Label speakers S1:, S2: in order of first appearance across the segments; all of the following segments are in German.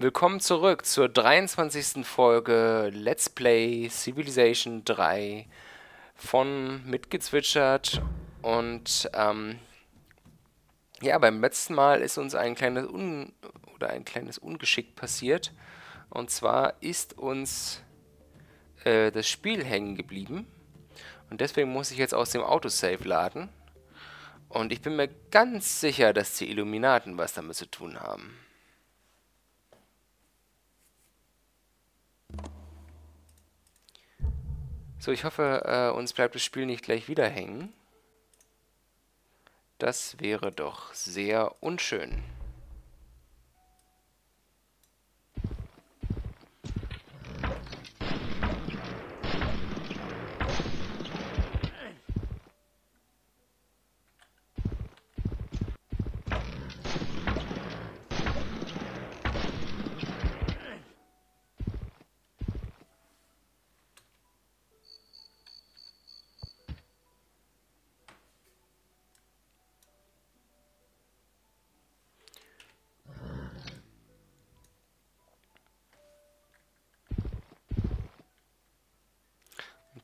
S1: Willkommen zurück zur 23. Folge Let's Play Civilization 3 von Mitgezwitschert und ähm, ja, beim letzten Mal ist uns ein kleines Un oder ein kleines Ungeschick passiert und zwar ist uns äh, das Spiel hängen geblieben und deswegen muss ich jetzt aus dem Autosave laden und ich bin mir ganz sicher, dass die Illuminaten was damit zu tun haben. So, ich hoffe, äh, uns bleibt das Spiel nicht gleich wieder hängen. Das wäre doch sehr unschön.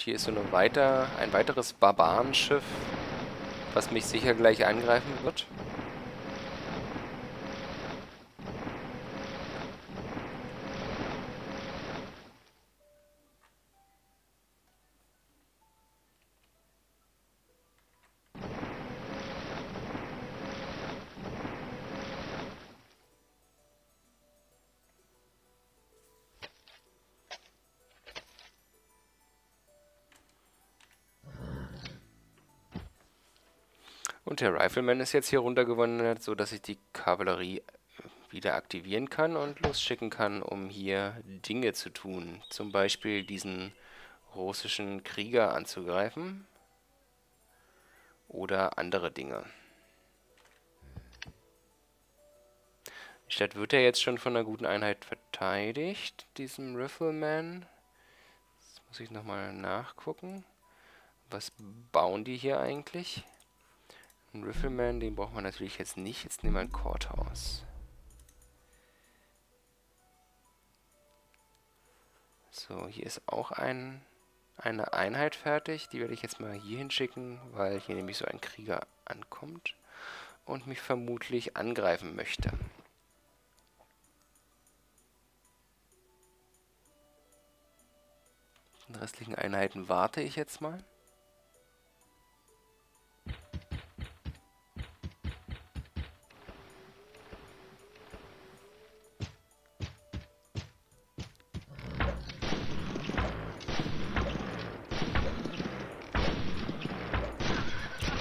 S1: Hier ist so eine weiter, ein weiteres Barbarenschiff, was mich sicher gleich angreifen wird. Und der Rifleman ist jetzt hier runtergewandert, sodass ich die Kavallerie wieder aktivieren kann und losschicken kann, um hier Dinge zu tun. Zum Beispiel diesen russischen Krieger anzugreifen oder andere Dinge. Die Stadt wird ja jetzt schon von einer guten Einheit verteidigt, diesem Rifleman. Jetzt muss ich nochmal nachgucken. Was bauen die hier eigentlich? Ein Rifleman, den braucht man natürlich jetzt nicht. Jetzt nehmen wir ein Courthouse. So, hier ist auch ein, eine Einheit fertig. Die werde ich jetzt mal hier hinschicken, weil hier nämlich so ein Krieger ankommt und mich vermutlich angreifen möchte. Den restlichen Einheiten warte ich jetzt mal.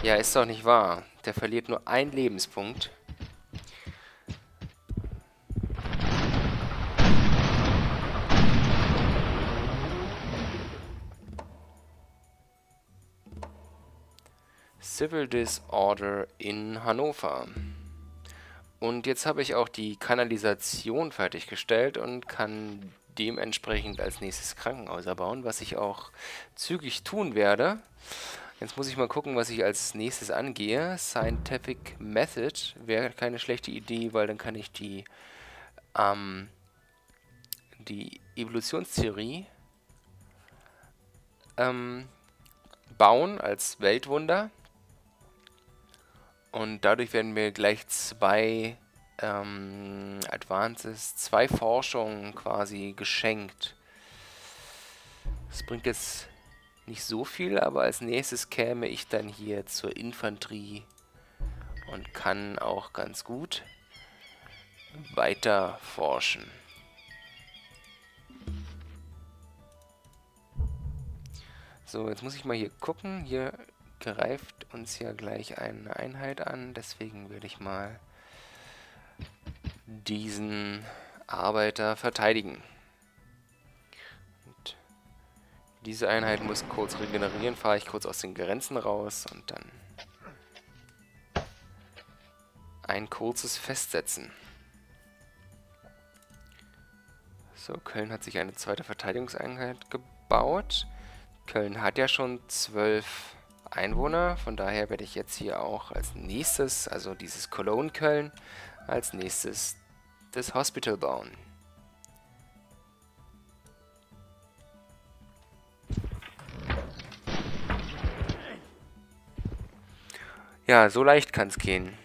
S1: Ja, ist doch nicht wahr. Der verliert nur einen Lebenspunkt. Civil Disorder in Hannover. Und jetzt habe ich auch die Kanalisation fertiggestellt und kann dementsprechend als nächstes Krankenhaus erbauen, was ich auch zügig tun werde. Jetzt muss ich mal gucken, was ich als nächstes angehe. Scientific Method wäre keine schlechte Idee, weil dann kann ich die, ähm, die Evolutionstheorie ähm, bauen als Weltwunder. Und dadurch werden mir gleich zwei ähm, Advances, zwei Forschungen quasi geschenkt. Das bringt jetzt nicht so viel, aber als nächstes käme ich dann hier zur Infanterie und kann auch ganz gut weiter forschen. So, jetzt muss ich mal hier gucken. Hier greift uns ja gleich eine Einheit an. Deswegen werde ich mal diesen Arbeiter verteidigen. Diese Einheit muss kurz regenerieren, fahre ich kurz aus den Grenzen raus und dann ein kurzes Festsetzen. So, Köln hat sich eine zweite Verteidigungseinheit gebaut. Köln hat ja schon zwölf Einwohner, von daher werde ich jetzt hier auch als nächstes, also dieses Cologne Köln, als nächstes das Hospital bauen. Ja, so leicht kann es gehen.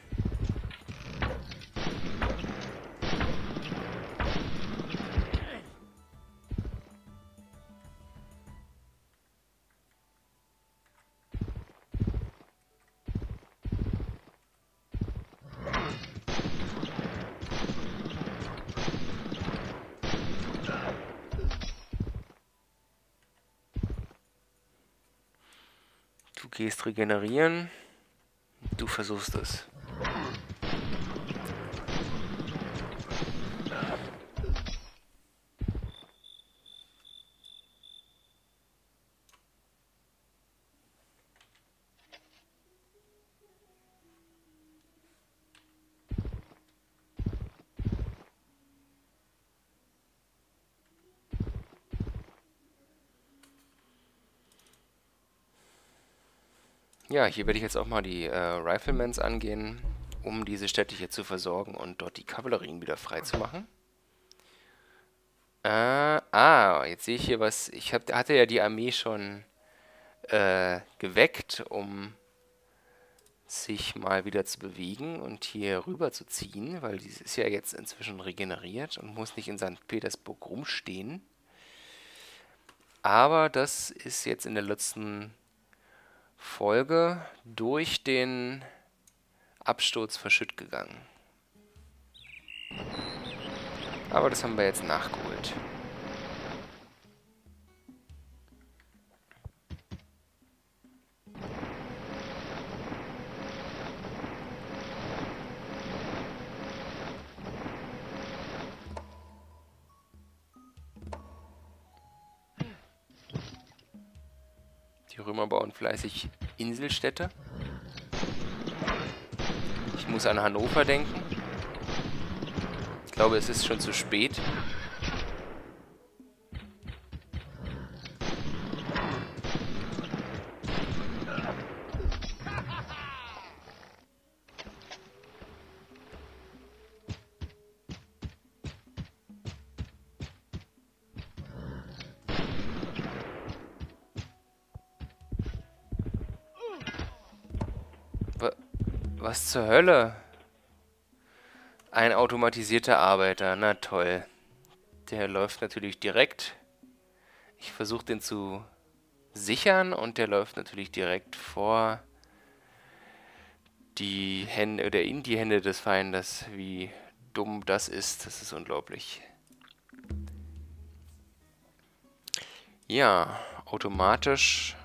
S1: Du gehst regenerieren. Du versuchst es. Ja, hier werde ich jetzt auch mal die äh, Riflemans angehen, um diese Städte hier zu versorgen und dort die Kavallerien wieder frei zu machen. Äh, ah, jetzt sehe ich hier was. Ich hab, hatte ja die Armee schon äh, geweckt, um sich mal wieder zu bewegen und hier rüber zu ziehen, weil die ist ja jetzt inzwischen regeneriert und muss nicht in St. Petersburg rumstehen. Aber das ist jetzt in der letzten Folge durch den Absturz verschütt gegangen. Aber das haben wir jetzt nachgeholt. Die Römer bauen fleißig Inselstädte. Ich muss an Hannover denken. Ich glaube, es ist schon zu spät. Was zur Hölle? Ein automatisierter Arbeiter, na toll. Der läuft natürlich direkt. Ich versuche den zu sichern und der läuft natürlich direkt vor die Hände oder in die Hände des Feindes. Wie dumm das ist, das ist unglaublich. Ja, automatisch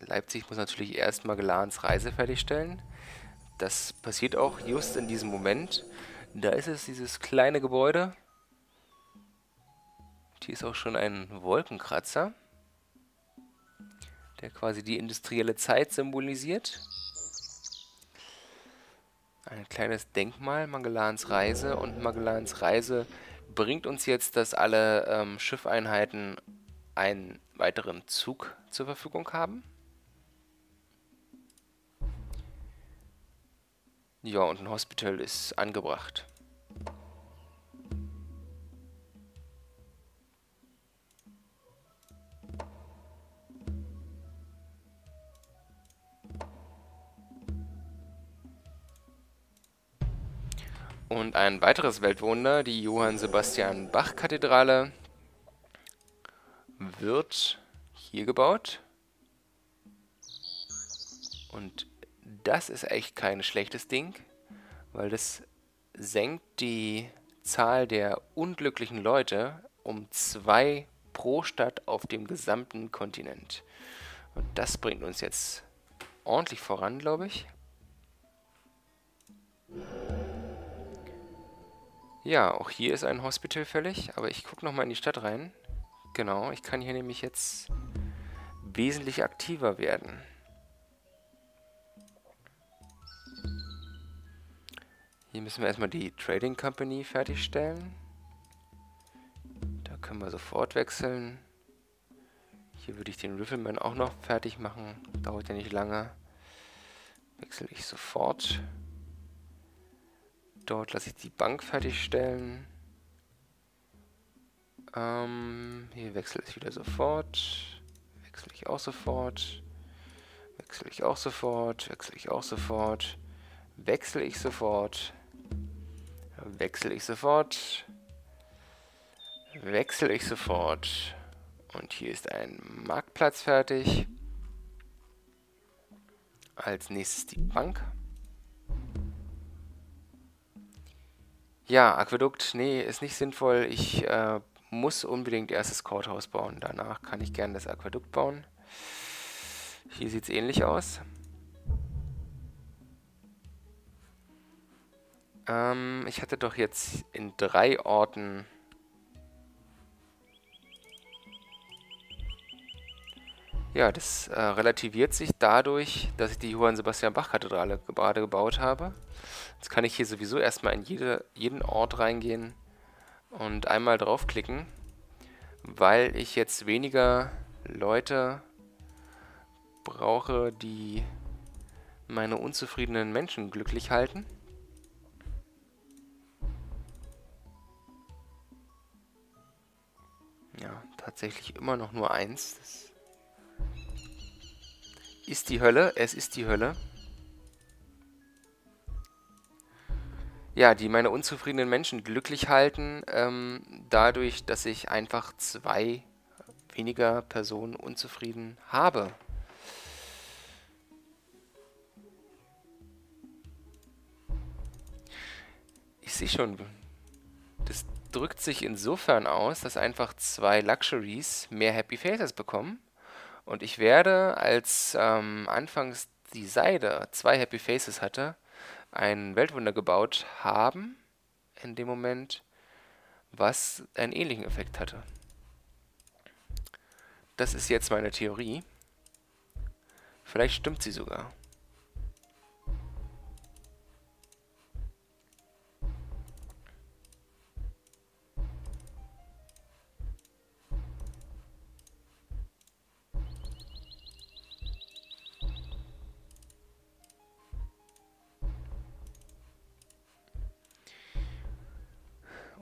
S1: Leipzig muss natürlich erstmal Gelans Reise fertigstellen. Das passiert auch just in diesem Moment. Da ist es, dieses kleine Gebäude. Hier ist auch schon ein Wolkenkratzer, der quasi die industrielle Zeit symbolisiert. Ein kleines Denkmal, Magellans Reise. Und Magellans Reise bringt uns jetzt, dass alle ähm, Schiffeinheiten einen weiteren Zug zur Verfügung haben. Ja, und ein Hospital ist angebracht. Und ein weiteres Weltwunder, die Johann Sebastian Bach Kathedrale, wird hier gebaut. Und das ist echt kein schlechtes Ding, weil das senkt die Zahl der unglücklichen Leute um zwei pro Stadt auf dem gesamten Kontinent. Und das bringt uns jetzt ordentlich voran, glaube ich. Ja, auch hier ist ein Hospital fällig, aber ich gucke nochmal in die Stadt rein. Genau, ich kann hier nämlich jetzt wesentlich aktiver werden. Hier müssen wir erstmal die Trading Company fertigstellen. Da können wir sofort wechseln. Hier würde ich den Riffleman auch noch fertig machen. Dauert ja nicht lange. Wechsle ich sofort. Dort lasse ich die Bank fertigstellen. Ähm, hier wechsle ich wieder sofort. Wechsle ich auch sofort. Wechsle ich auch sofort, wechsle ich auch sofort, wechsle ich sofort, wechsle ich sofort, wechsle ich sofort. Und hier ist ein Marktplatz fertig. Als nächstes die Bank. Ja, Aquädukt, nee, ist nicht sinnvoll. Ich äh, muss unbedingt erst das Courthouse bauen. Danach kann ich gerne das Aquädukt bauen. Hier sieht es ähnlich aus. Ähm, ich hatte doch jetzt in drei Orten Ja, das äh, relativiert sich dadurch, dass ich die Johann Sebastian Bach-Kathedrale gerade gebaut habe. Jetzt kann ich hier sowieso erstmal in jede, jeden Ort reingehen und einmal draufklicken, weil ich jetzt weniger Leute brauche, die meine unzufriedenen Menschen glücklich halten. Ja, tatsächlich immer noch nur eins. Das ist die Hölle. Es ist die Hölle. Ja, die meine unzufriedenen Menschen glücklich halten, ähm, dadurch, dass ich einfach zwei weniger Personen unzufrieden habe. Ich sehe schon, das drückt sich insofern aus, dass einfach zwei Luxuries mehr Happy Faces bekommen. Und ich werde, als ähm, anfangs die Seide zwei Happy Faces hatte, ein Weltwunder gebaut haben, in dem Moment, was einen ähnlichen Effekt hatte. Das ist jetzt meine Theorie. Vielleicht stimmt sie sogar.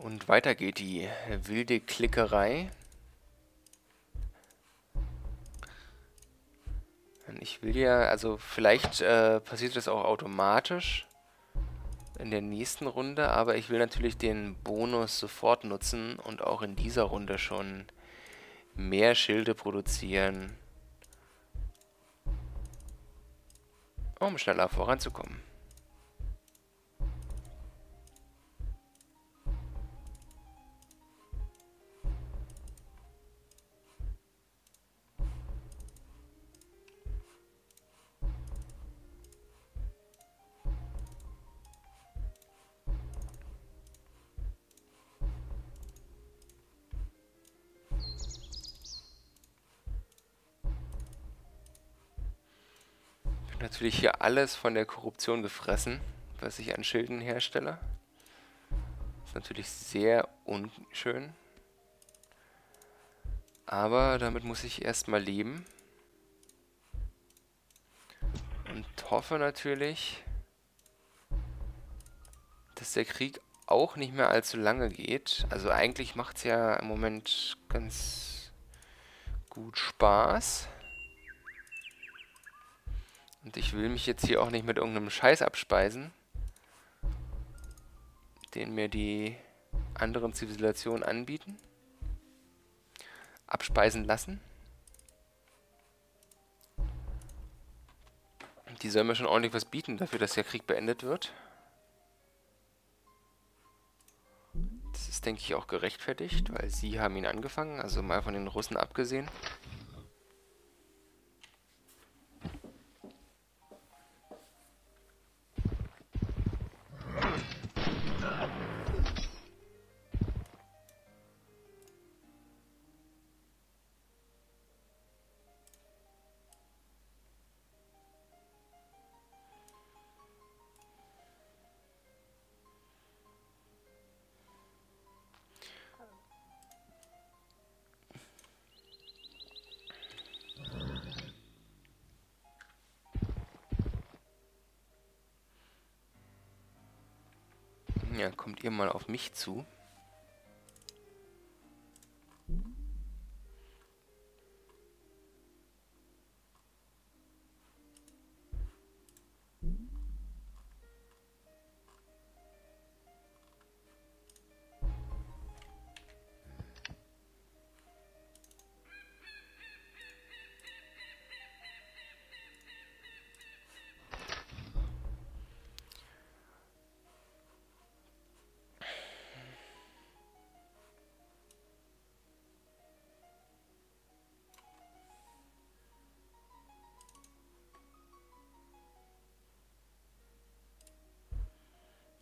S1: Und weiter geht die wilde Klickerei. Ich will ja, also vielleicht äh, passiert das auch automatisch in der nächsten Runde, aber ich will natürlich den Bonus sofort nutzen und auch in dieser Runde schon mehr Schilde produzieren, um schneller voranzukommen. Natürlich hier alles von der Korruption gefressen, was ich an Schilden herstelle. Ist natürlich sehr unschön. Aber damit muss ich erstmal leben. Und hoffe natürlich, dass der Krieg auch nicht mehr allzu lange geht. Also eigentlich macht es ja im Moment ganz gut Spaß. Und ich will mich jetzt hier auch nicht mit irgendeinem Scheiß abspeisen, den mir die anderen Zivilisationen anbieten. Abspeisen lassen. Die sollen mir schon ordentlich was bieten, dafür, dass der Krieg beendet wird. Das ist, denke ich, auch gerechtfertigt, weil sie haben ihn angefangen, also mal von den Russen abgesehen. Ja, kommt ihr mal auf mich zu.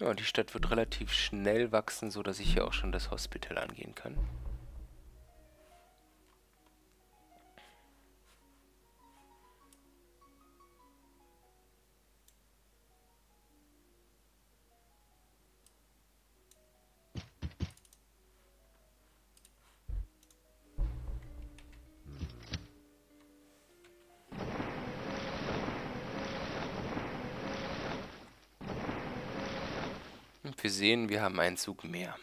S1: Ja, die Stadt wird relativ schnell wachsen, so dass ich hier auch schon das Hospital angehen kann. Wir sehen, wir haben einen Zug mehr.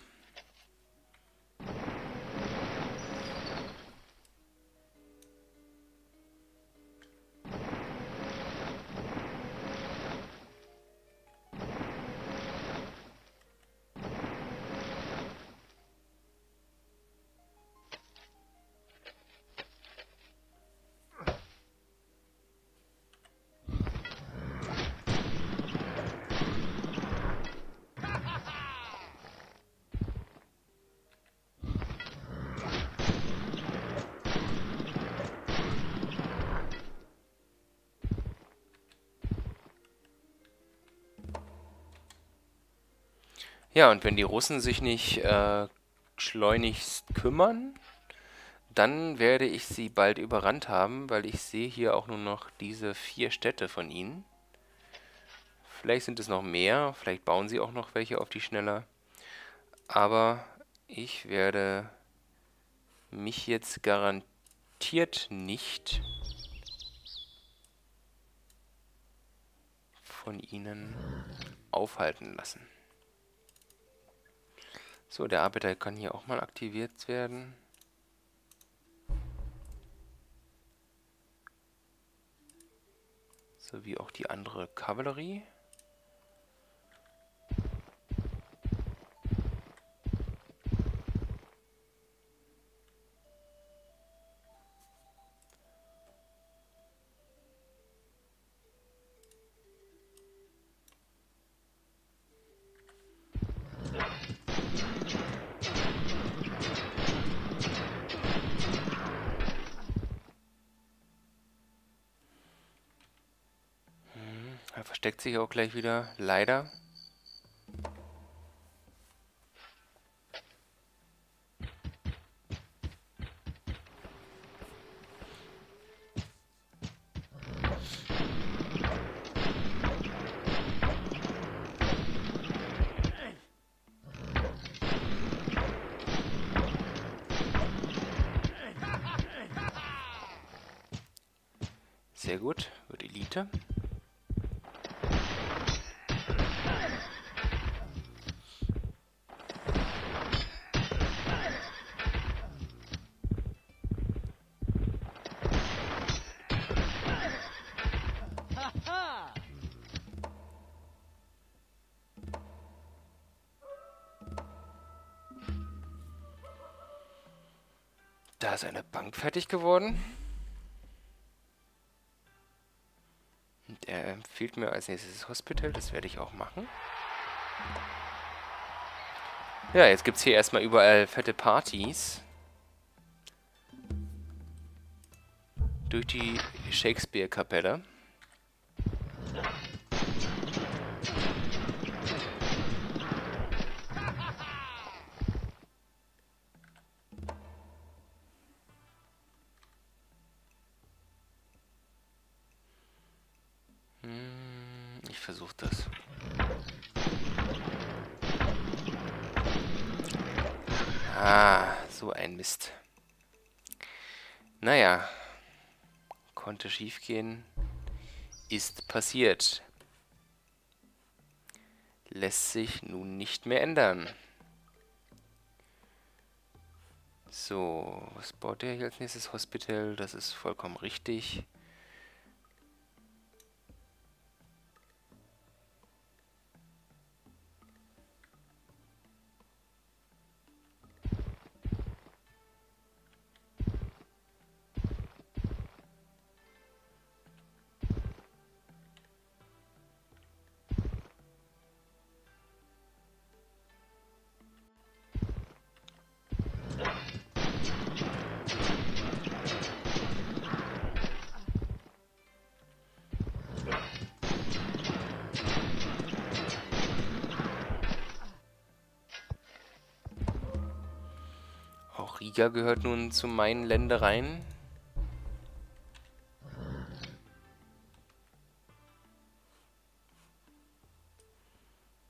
S1: Ja, und wenn die Russen sich nicht äh, schleunigst kümmern, dann werde ich sie bald überrannt haben, weil ich sehe hier auch nur noch diese vier Städte von ihnen. Vielleicht sind es noch mehr, vielleicht bauen sie auch noch welche auf die schneller. Aber ich werde mich jetzt garantiert nicht von ihnen aufhalten lassen. So, der Arbeiter kann hier auch mal aktiviert werden. So wie auch die andere Kavallerie. Versteckt sich auch gleich wieder, leider. Fertig geworden. Und er empfiehlt mir als nächstes Hospital. Das werde ich auch machen. Ja, jetzt gibt es hier erstmal überall fette Partys. Durch die Shakespeare-Kapelle. Mist. Naja, konnte schiefgehen. Ist passiert. Lässt sich nun nicht mehr ändern. So, was baut der hier als nächstes? Hospital, das ist vollkommen richtig. Riga gehört nun zu meinen Ländereien.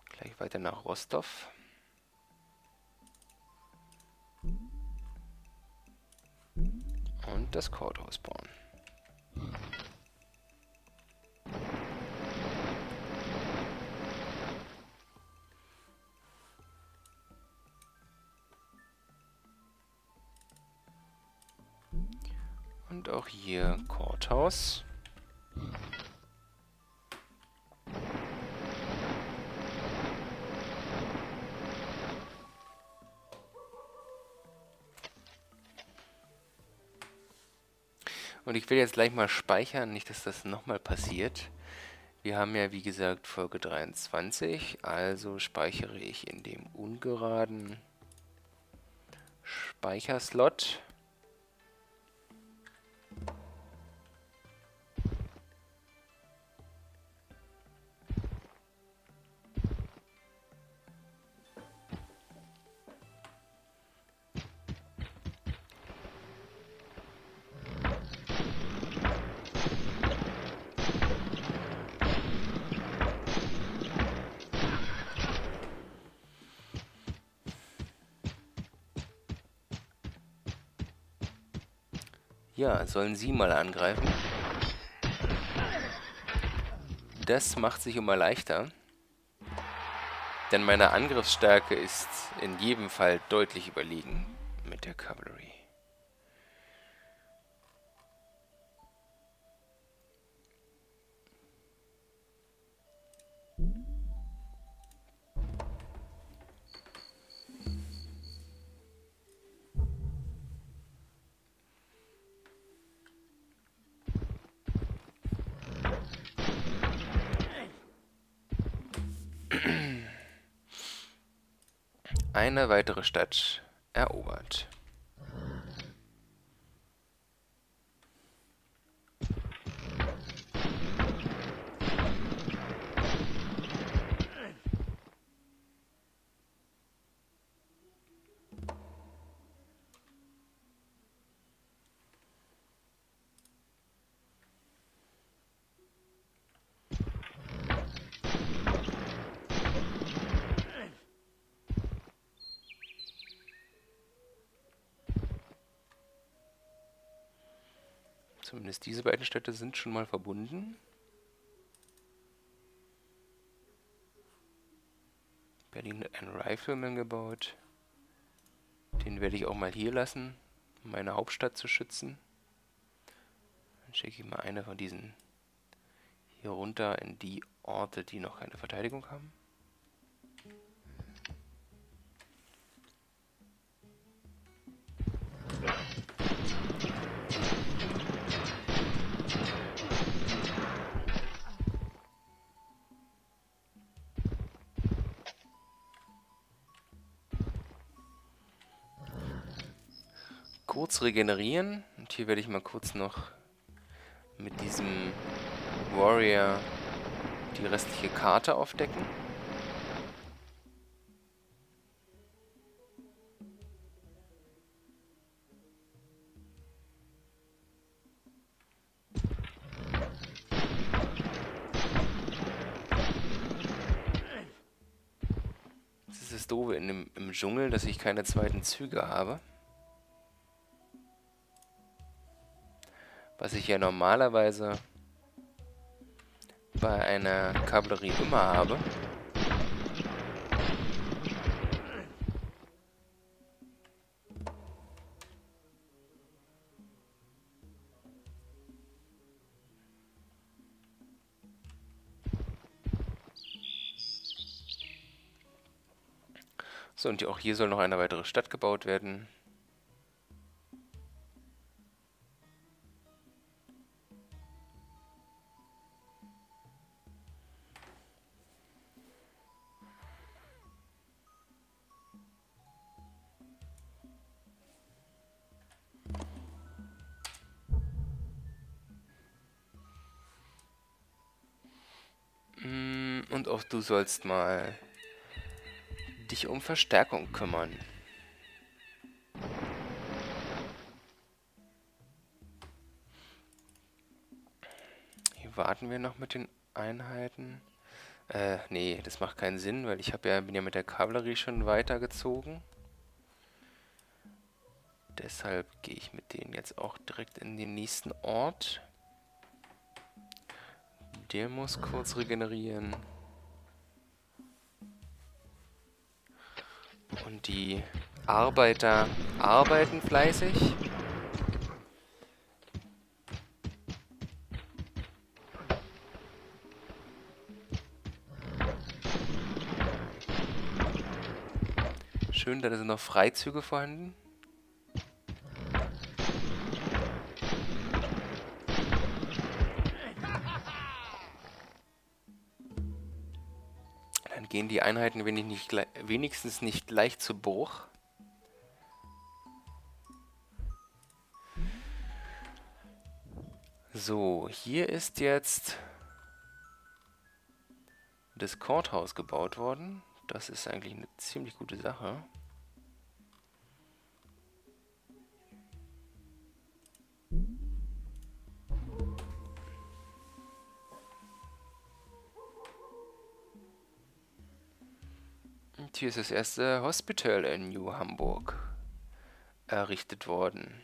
S1: Gleich weiter nach Rostov. Und das Courthouse bauen. Und auch hier Courthouse. Und ich will jetzt gleich mal speichern, nicht, dass das nochmal passiert. Wir haben ja, wie gesagt, Folge 23, also speichere ich in dem ungeraden Speicherslot. Sollen sie mal angreifen. Das macht sich immer leichter. Denn meine Angriffsstärke ist in jedem Fall deutlich überlegen mit der Cavalry. Eine weitere Stadt erobert. Zumindest diese beiden Städte sind schon mal verbunden. Berlin ein Rifleman gebaut. Den werde ich auch mal hier lassen, um meine Hauptstadt zu schützen. Dann schicke ich mal eine von diesen hier runter in die Orte, die noch keine Verteidigung haben. Kurz regenerieren. Und hier werde ich mal kurz noch mit diesem Warrior die restliche Karte aufdecken. Das ist das Doofe in dem, im Dschungel, dass ich keine zweiten Züge habe. Was ich ja normalerweise bei einer Kavallerie immer habe. So, und auch hier soll noch eine weitere Stadt gebaut werden. du sollst mal dich um Verstärkung kümmern. Hier warten wir noch mit den Einheiten. Äh, nee, das macht keinen Sinn, weil ich ja, bin ja mit der Kavallerie schon weitergezogen. Deshalb gehe ich mit denen jetzt auch direkt in den nächsten Ort. Der muss kurz regenerieren. Und die Arbeiter arbeiten fleißig. Schön, da sind noch Freizüge vorhanden. Gehen die Einheiten wenig nicht, wenigstens nicht leicht zu Bruch. So, hier ist jetzt das Courthouse gebaut worden. Das ist eigentlich eine ziemlich gute Sache. Und hier ist das erste Hospital in New Hamburg errichtet worden.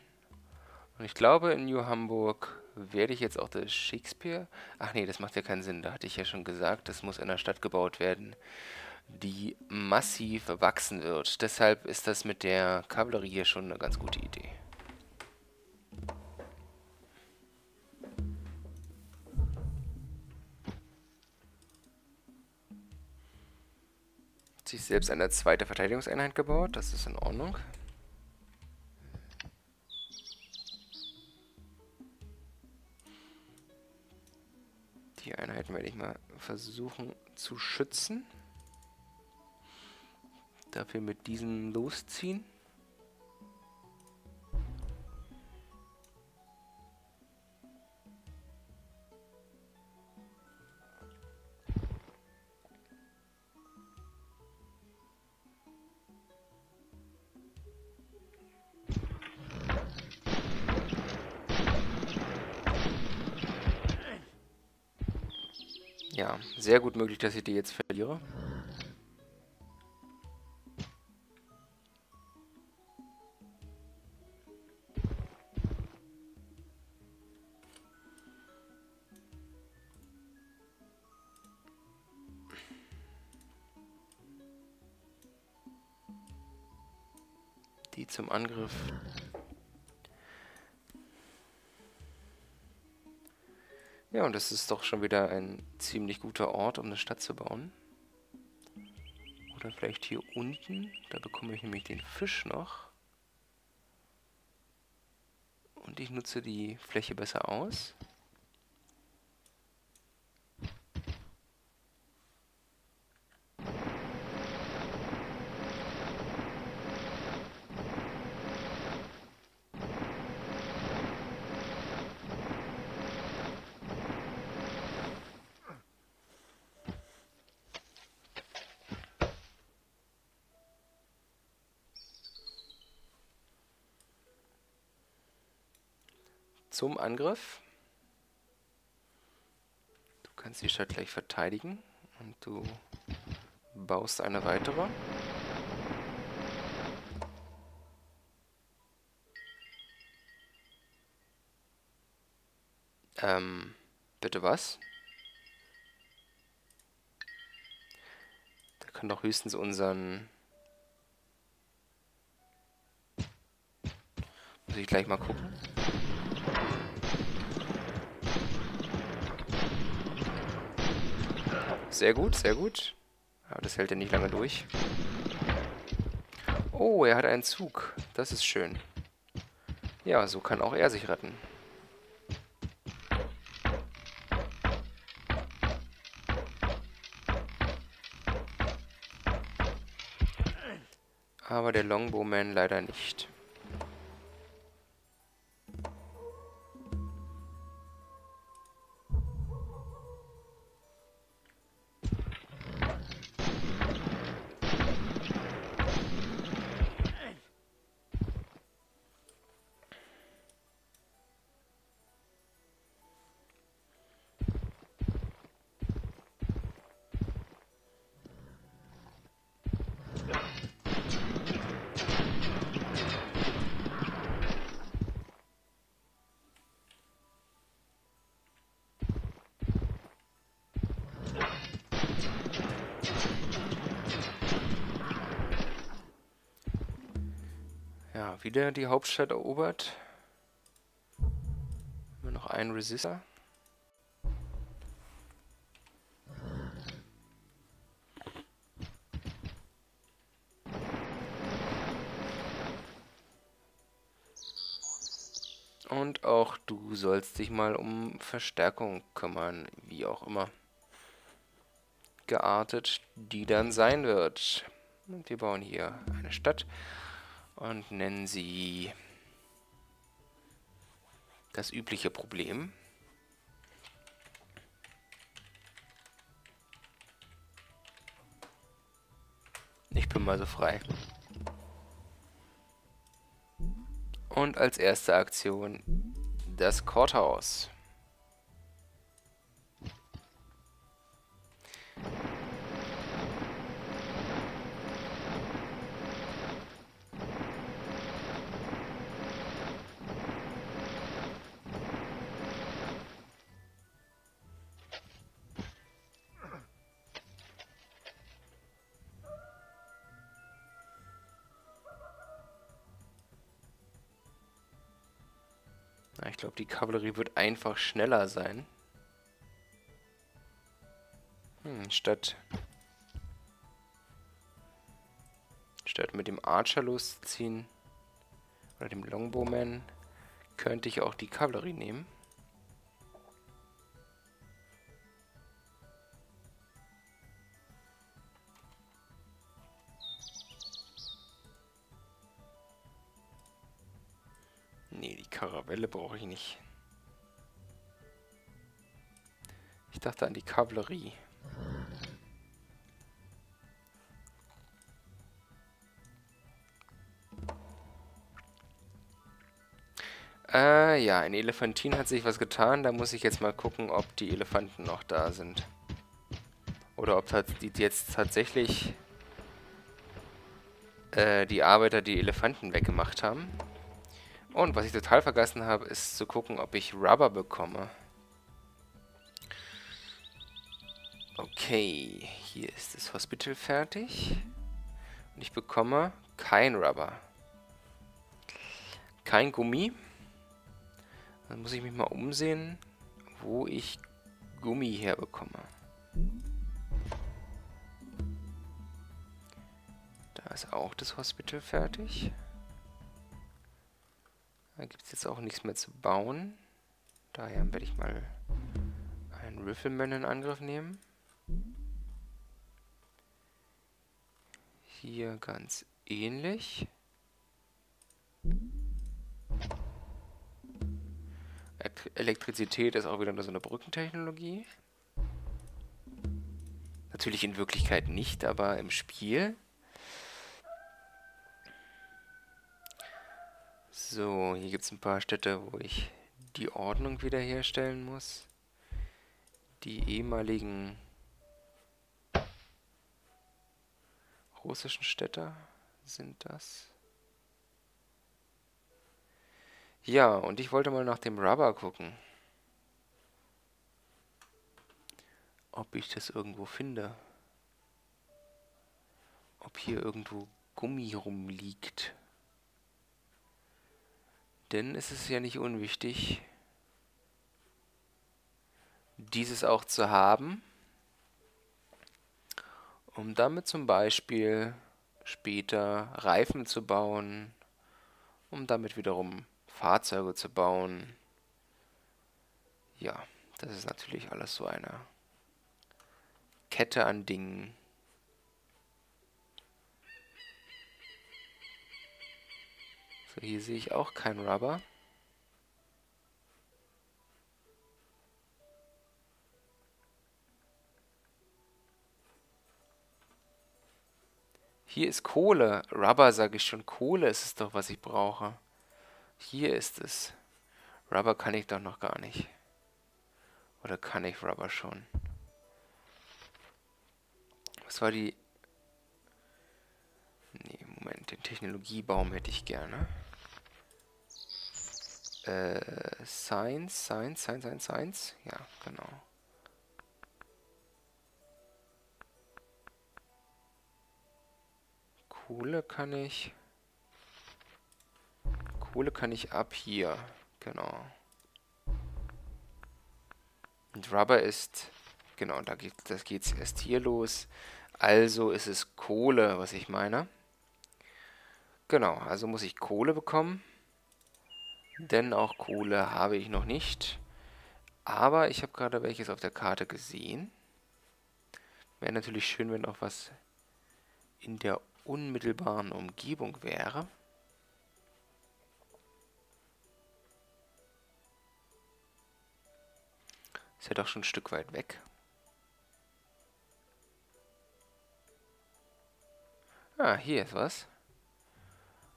S1: Und ich glaube, in New Hamburg werde ich jetzt auch das Shakespeare... Ach nee, das macht ja keinen Sinn. Da hatte ich ja schon gesagt, das muss in einer Stadt gebaut werden die massiv wachsen wird. Deshalb ist das mit der Kavallerie hier schon eine ganz gute Idee. Sich selbst eine zweite Verteidigungseinheit gebaut, das ist in Ordnung. Die Einheiten werde ich mal versuchen zu schützen dafür mit diesem losziehen. Sehr gut möglich, dass ich die jetzt verliere. zum Angriff. Ja, und das ist doch schon wieder ein ziemlich guter Ort, um eine Stadt zu bauen. Oder vielleicht hier unten. Da bekomme ich nämlich den Fisch noch. Und ich nutze die Fläche besser aus. zum Angriff. Du kannst die Stadt gleich verteidigen und du baust eine weitere. Ähm, bitte was? Der kann doch höchstens unseren... Muss ich gleich mal gucken. Sehr gut, sehr gut. Aber das hält er nicht lange durch. Oh, er hat einen Zug. Das ist schön. Ja, so kann auch er sich retten. Aber der Longbowman leider nicht. Wieder die Hauptstadt erobert. Wir noch einen Resistor. Und auch du sollst dich mal um Verstärkung kümmern, wie auch immer. Geartet, die dann sein wird. Und wir bauen hier eine Stadt und nennen sie das übliche Problem. Ich bin mal so frei. Und als erste Aktion das Courthouse. Ich glaube, die Kavallerie wird einfach schneller sein. Hm, statt, statt mit dem Archer loszuziehen oder dem Longbowman könnte ich auch die Kavallerie nehmen.
S2: Karavelle brauche ich nicht. Ich dachte an die Kavallerie.
S1: Äh, ja, in Elefantin hat sich was getan. Da muss ich jetzt mal gucken, ob die Elefanten noch da sind. Oder ob die jetzt tatsächlich äh, die Arbeiter die Elefanten weggemacht haben. Und was ich total vergessen habe, ist zu gucken, ob ich Rubber bekomme. Okay, hier ist das Hospital fertig. Und ich bekomme kein Rubber. Kein Gummi. Dann muss ich mich mal umsehen, wo ich Gummi herbekomme. Da ist auch das Hospital fertig. Da gibt es jetzt auch nichts mehr zu bauen. Daher werde ich mal einen Rifleman in Angriff nehmen. Hier ganz ähnlich. Elektrizität ist auch wieder nur so eine Brückentechnologie. Natürlich in Wirklichkeit nicht, aber im Spiel. So, hier gibt es ein paar Städte, wo ich die Ordnung wiederherstellen muss. Die ehemaligen russischen Städte sind das. Ja, und ich wollte mal nach dem Rubber gucken. Ob ich das irgendwo finde. Ob hier irgendwo Gummi rumliegt. Denn es ist ja nicht unwichtig, dieses auch zu haben, um damit zum Beispiel später Reifen zu bauen, um damit wiederum Fahrzeuge zu bauen. Ja, das ist natürlich alles so eine Kette an Dingen. So, hier sehe ich auch kein Rubber. Hier ist Kohle. Rubber sage ich schon. Kohle ist es doch, was ich brauche. Hier ist es. Rubber kann ich doch noch gar nicht. Oder kann ich Rubber schon? Was war die... Nee, Moment, den Technologiebaum hätte ich gerne. Äh, Science, Science, Science, Science, Science. Ja, genau. Kohle kann ich. Kohle kann ich ab hier. Genau. Und Rubber ist... Genau, da geht, das geht's erst hier los. Also ist es Kohle, was ich meine. Genau, also muss ich Kohle bekommen. Denn auch Kohle habe ich noch nicht. Aber ich habe gerade welches auf der Karte gesehen. Wäre natürlich schön, wenn auch was in der unmittelbaren Umgebung wäre. Ist ja doch schon ein Stück weit weg. Ah, hier ist was.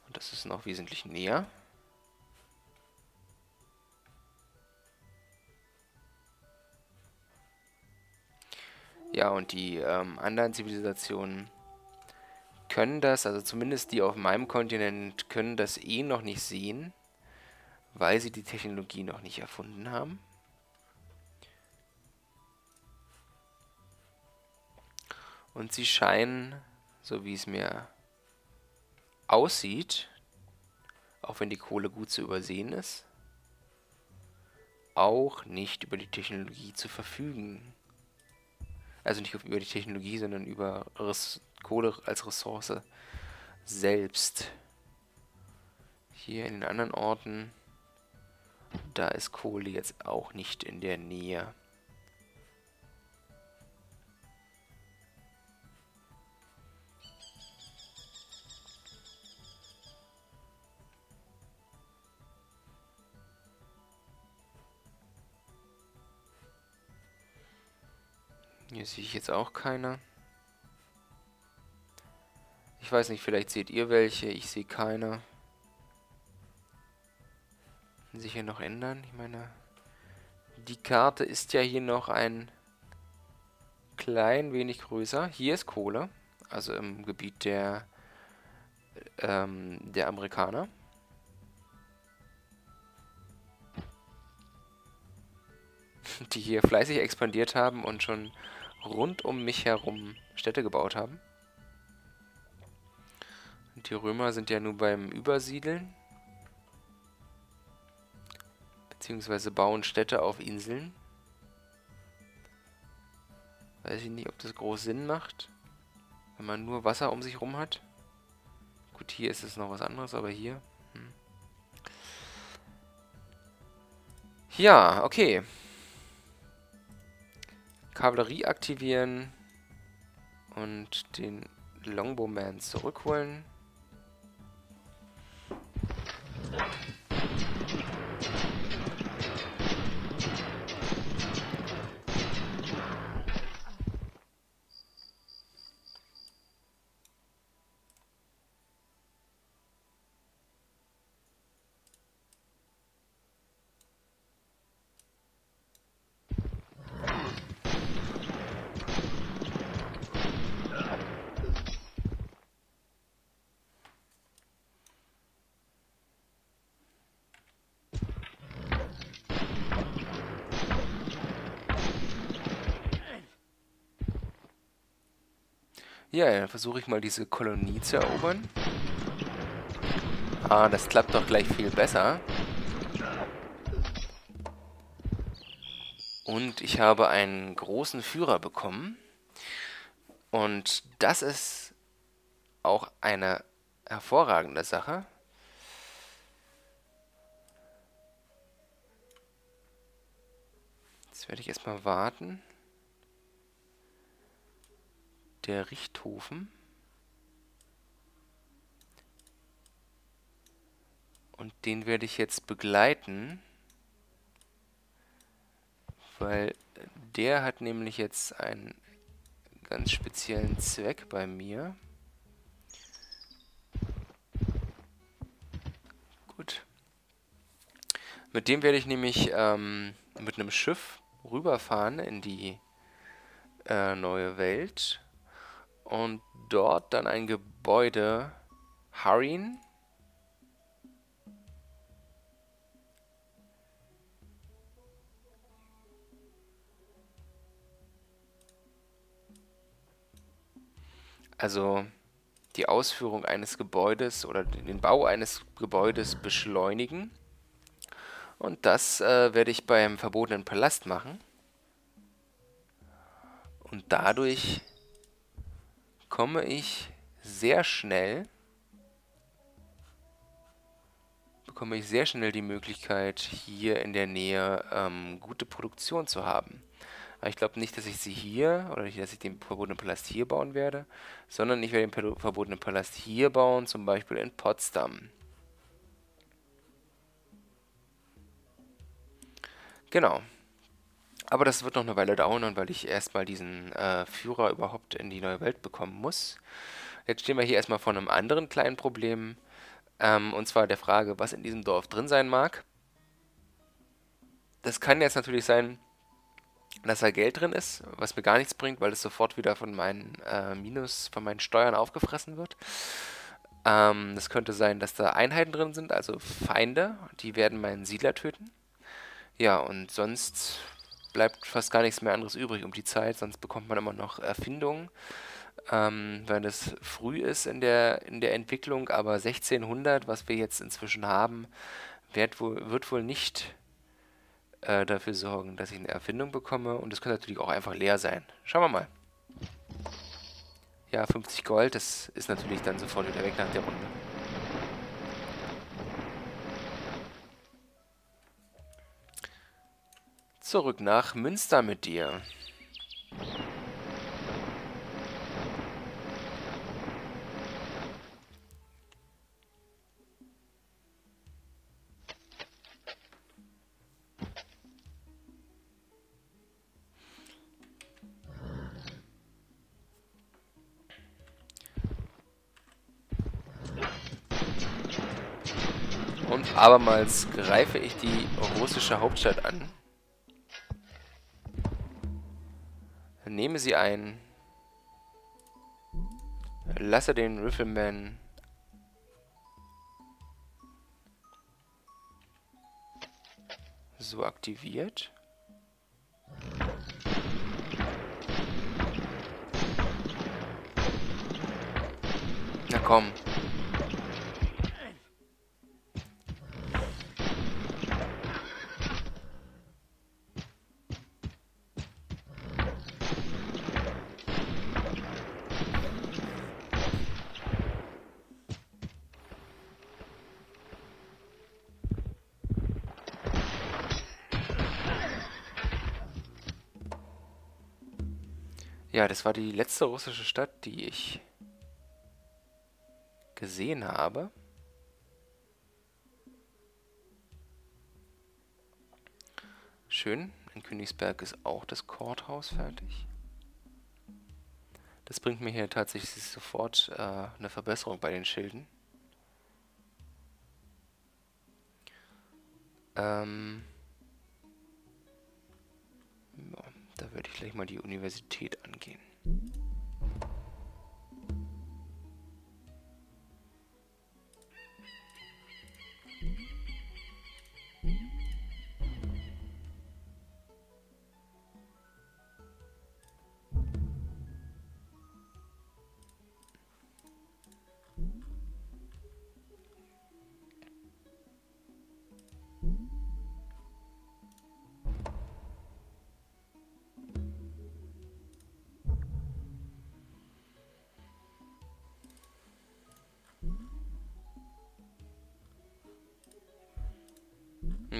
S1: Und das ist noch wesentlich näher. Ja, und die ähm, anderen Zivilisationen können das, also zumindest die auf meinem Kontinent, können das eh noch nicht sehen, weil sie die Technologie noch nicht erfunden haben. Und sie scheinen, so wie es mir aussieht, auch wenn die Kohle gut zu übersehen ist, auch nicht über die Technologie zu verfügen. Also nicht über die Technologie, sondern über Res Kohle als Ressource selbst. Hier in den anderen Orten, da ist Kohle jetzt auch nicht in der Nähe. Hier sehe ich jetzt auch keine. Ich weiß nicht, vielleicht seht ihr welche. Ich sehe keine. Kann sich hier noch ändern. Ich meine, die Karte ist ja hier noch ein klein wenig größer. Hier ist Kohle. Also im Gebiet der, ähm, der Amerikaner. Die hier fleißig expandiert haben und schon rund um mich herum Städte gebaut haben. Und die Römer sind ja nur beim Übersiedeln. Beziehungsweise bauen Städte auf Inseln. Weiß ich nicht, ob das groß Sinn macht. Wenn man nur Wasser um sich herum hat. Gut, hier ist es noch was anderes, aber hier... Hm. Ja, okay. Kavallerie aktivieren und den Longbowman zurückholen. Ja, dann versuche ich mal diese Kolonie zu erobern. Ah, das klappt doch gleich viel besser. Und ich habe einen großen Führer bekommen. Und das ist auch eine hervorragende Sache. Jetzt werde ich erstmal warten der Richthofen. Und den werde ich jetzt begleiten, weil der hat nämlich jetzt einen ganz speziellen Zweck bei mir. Gut. Mit dem werde ich nämlich ähm, mit einem Schiff rüberfahren in die äh, neue Welt und dort dann ein Gebäude Harin. Also die Ausführung eines Gebäudes oder den Bau eines Gebäudes beschleunigen. Und das äh, werde ich beim verbotenen Palast machen. Und dadurch komme ich sehr schnell bekomme ich sehr schnell die Möglichkeit, hier in der Nähe ähm, gute Produktion zu haben. Aber ich glaube nicht, dass ich sie hier, oder dass ich den verbotenen Palast hier bauen werde, sondern ich werde den verbotenen Palast hier bauen, zum Beispiel in Potsdam. Genau. Aber das wird noch eine Weile dauern, weil ich erstmal diesen äh, Führer überhaupt in die neue Welt bekommen muss. Jetzt stehen wir hier erstmal vor einem anderen kleinen Problem. Ähm, und zwar der Frage, was in diesem Dorf drin sein mag. Das kann jetzt natürlich sein, dass da Geld drin ist, was mir gar nichts bringt, weil es sofort wieder von meinen äh, Minus, von meinen Steuern aufgefressen wird. Ähm, das könnte sein, dass da Einheiten drin sind, also Feinde, die werden meinen Siedler töten. Ja, und sonst bleibt fast gar nichts mehr anderes übrig um die Zeit, sonst bekommt man immer noch Erfindungen ähm, wenn es früh ist in der, in der Entwicklung, aber 1600, was wir jetzt inzwischen haben, wird wohl, wird wohl nicht äh, dafür sorgen, dass ich eine Erfindung bekomme und es könnte natürlich auch einfach leer sein. Schauen wir mal. Ja, 50 Gold, das ist natürlich dann sofort wieder weg nach der Runde. Zurück nach Münster mit dir. Und abermals greife ich die russische Hauptstadt an. Nehme sie ein. Lasse den Rifleman so aktiviert. Na komm. Ja, das war die letzte russische Stadt, die ich gesehen habe. Schön. In Königsberg ist auch das Courthouse fertig. Das bringt mir hier tatsächlich sofort äh, eine Verbesserung bei den Schilden. Ähm Da werde ich gleich mal die Universität angehen.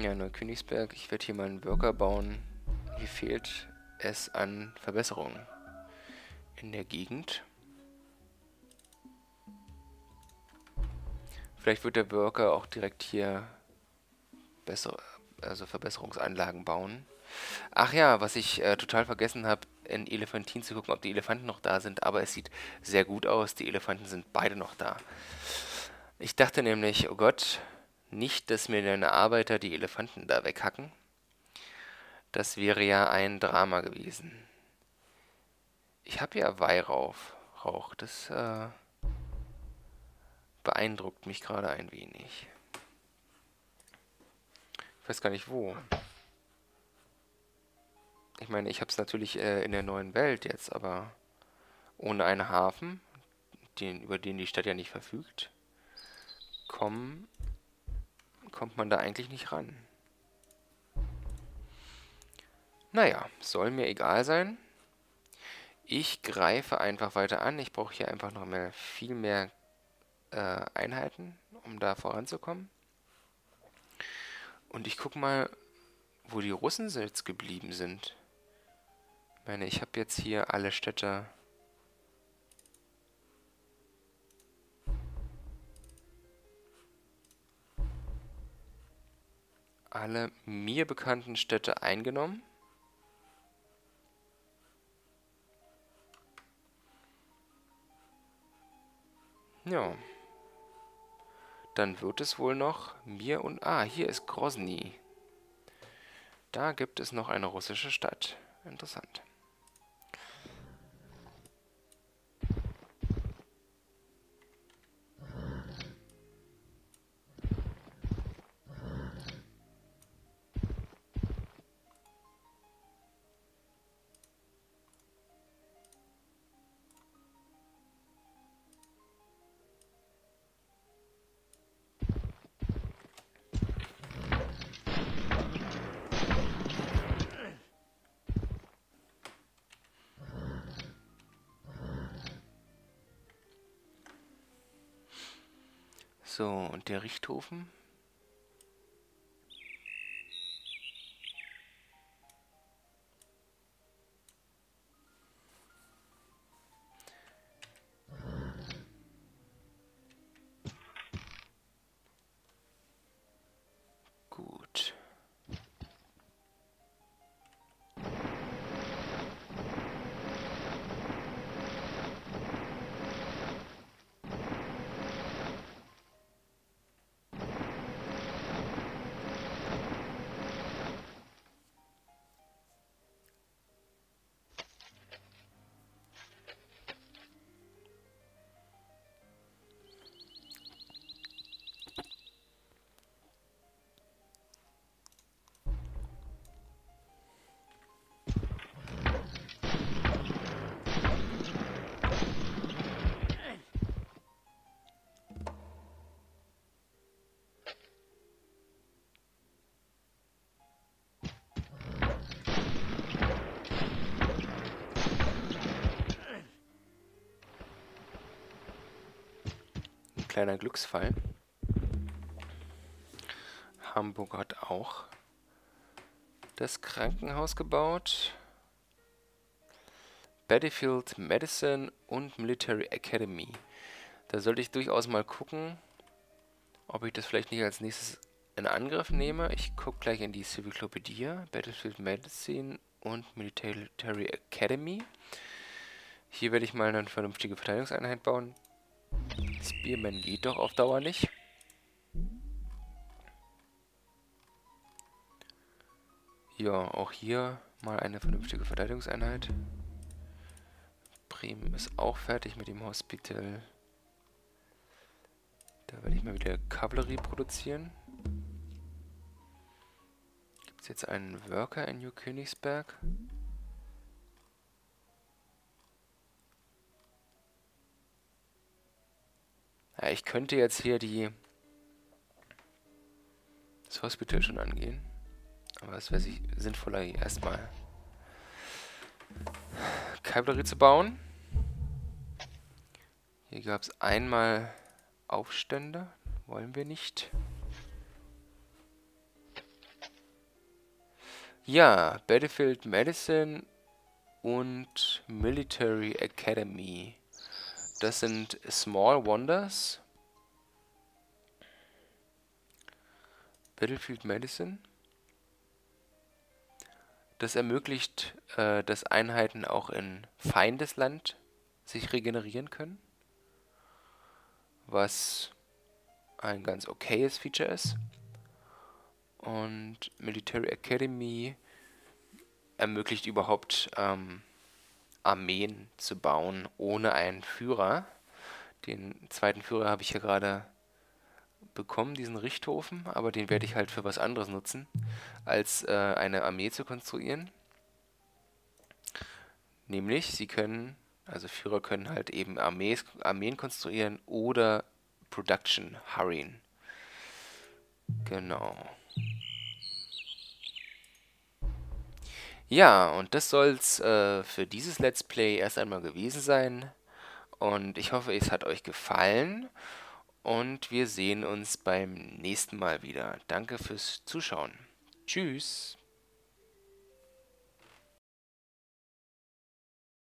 S1: Ja, Neukönigsberg. Ich werde hier mal einen Worker bauen. Hier fehlt es an Verbesserungen in der Gegend. Vielleicht wird der Worker auch direkt hier bessere, also Verbesserungsanlagen bauen. Ach ja, was ich äh, total vergessen habe, in Elefantin zu gucken, ob die Elefanten noch da sind, aber es sieht sehr gut aus. Die Elefanten sind beide noch da. Ich dachte nämlich, oh Gott, nicht, dass mir deine Arbeiter die Elefanten da weghacken. Das wäre ja ein Drama gewesen. Ich habe ja Weihrauch. Rauch. Das äh, beeindruckt mich gerade ein wenig. Ich weiß gar nicht wo. Ich meine, ich habe es natürlich äh, in der neuen Welt jetzt, aber ohne einen Hafen. den, über den die Stadt ja nicht verfügt, kommen, kommt man da eigentlich nicht ran. Naja, soll mir egal sein. Ich greife einfach weiter an. Ich brauche hier einfach noch mehr, viel mehr äh, Einheiten, um da voranzukommen. Und ich gucke mal, wo die Russen jetzt geblieben sind. Ich meine, ich habe jetzt hier alle Städte... alle mir bekannten Städte eingenommen. Ja. Dann wird es wohl noch mir und... Ah, hier ist Grozny. Da gibt es noch eine russische Stadt. Interessant. So, und der Richthofen? Kleiner Glücksfall. Hamburg hat auch das Krankenhaus gebaut. Battlefield Medicine und Military Academy. Da sollte ich durchaus mal gucken, ob ich das vielleicht nicht als nächstes in Angriff nehme. Ich gucke gleich in die Civilclopedia. Battlefield Medicine und Military Academy. Hier werde ich mal eine vernünftige Verteidigungseinheit bauen. Spearman geht doch auf Dauer nicht. Ja, auch hier mal eine vernünftige Verteidigungseinheit. Bremen ist auch fertig mit dem Hospital. Da werde ich mal wieder Kavallerie produzieren. Gibt es jetzt einen Worker in New Königsberg? Ja, ich könnte jetzt hier die das Hospital schon angehen. Aber es wäre sinnvoller, erstmal Kavallerie zu bauen. Hier gab es einmal Aufstände. Wollen wir nicht. Ja, Battlefield Medicine und Military Academy. Das sind Small Wonders. Battlefield Medicine. Das ermöglicht, äh, dass Einheiten auch in Feindesland sich regenerieren können. Was ein ganz okayes Feature ist. Und Military Academy ermöglicht überhaupt ähm, Armeen zu bauen ohne einen Führer. Den zweiten Führer habe ich hier gerade bekommen, diesen Richthofen, aber den werde ich halt für was anderes nutzen, als äh, eine Armee zu konstruieren. Nämlich, sie können Also Führer können halt eben Armees, Armeen konstruieren oder Production hurryen. Genau. Ja, und das soll's äh, für dieses Let's Play erst einmal gewesen sein. Und ich hoffe, es hat euch gefallen. Und wir sehen uns beim nächsten Mal wieder. Danke fürs Zuschauen. Tschüss.